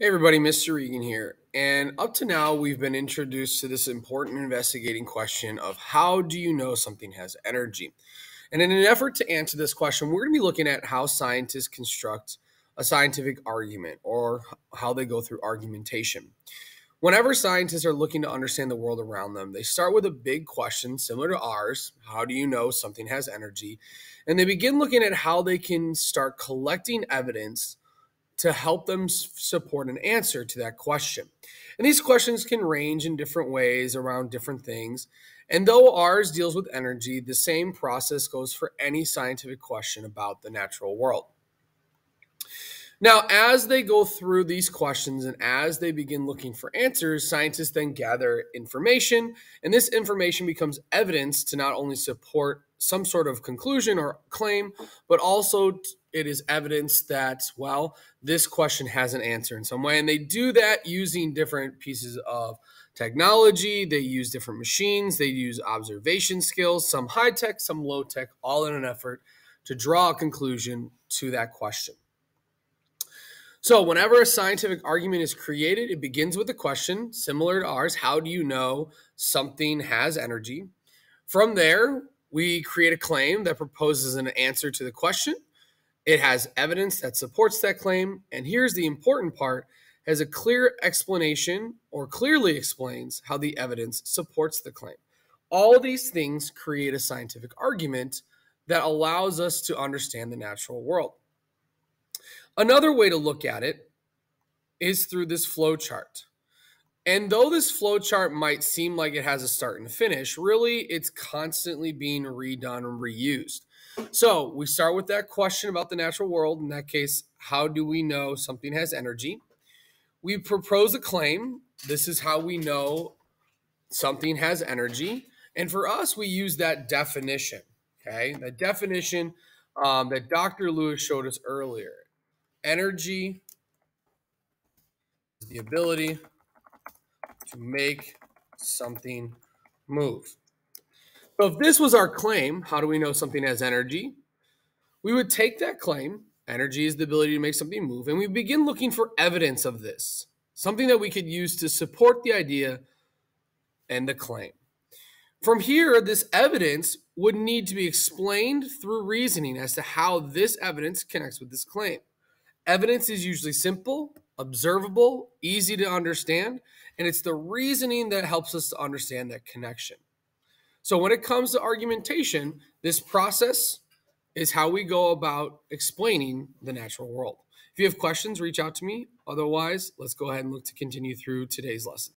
Hey everybody, Mr. Regan here. And up to now, we've been introduced to this important investigating question of how do you know something has energy? And in an effort to answer this question, we're going to be looking at how scientists construct a scientific argument or how they go through argumentation. Whenever scientists are looking to understand the world around them, they start with a big question similar to ours How do you know something has energy? And they begin looking at how they can start collecting evidence to help them support an answer to that question. And these questions can range in different ways around different things. And though ours deals with energy, the same process goes for any scientific question about the natural world. Now, as they go through these questions and as they begin looking for answers, scientists then gather information, and this information becomes evidence to not only support some sort of conclusion or claim, but also it is evidence that, well, this question has an answer in some way. And they do that using different pieces of technology. They use different machines, they use observation skills, some high tech, some low tech, all in an effort to draw a conclusion to that question. So, whenever a scientific argument is created, it begins with a question similar to ours How do you know something has energy? From there, we create a claim that proposes an answer to the question. It has evidence that supports that claim. And here's the important part has a clear explanation or clearly explains how the evidence supports the claim. All these things create a scientific argument that allows us to understand the natural world. Another way to look at it is through this flow chart. And though this flow chart might seem like it has a start and finish, really it's constantly being redone and reused. So we start with that question about the natural world. In that case, how do we know something has energy? We propose a claim. This is how we know something has energy. And for us, we use that definition. Okay. The definition um, that Dr. Lewis showed us earlier. Energy is the ability to make something move. So if this was our claim, how do we know something has energy? We would take that claim, energy is the ability to make something move, and we begin looking for evidence of this, something that we could use to support the idea and the claim. From here, this evidence would need to be explained through reasoning as to how this evidence connects with this claim. Evidence is usually simple, observable, easy to understand, and it's the reasoning that helps us to understand that connection. So when it comes to argumentation, this process is how we go about explaining the natural world. If you have questions, reach out to me. Otherwise, let's go ahead and look to continue through today's lesson.